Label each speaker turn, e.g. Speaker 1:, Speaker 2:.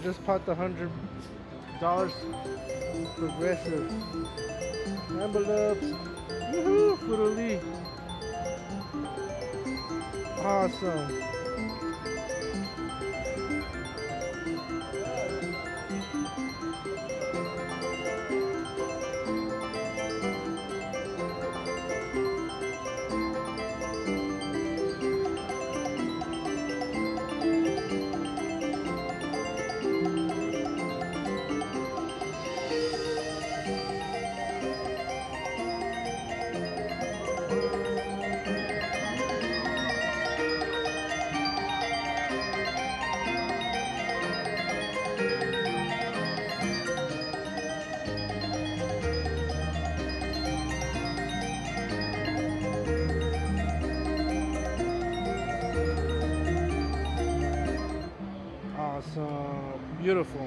Speaker 1: I just popped the hundred dollars progressive envelopes. Woohoo! Fruit Awesome. Awesome. Uh, beautiful.